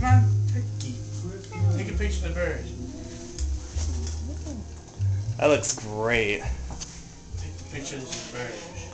Come on, turkey. Take a picture of the bird. That looks great. Take a picture of the bird.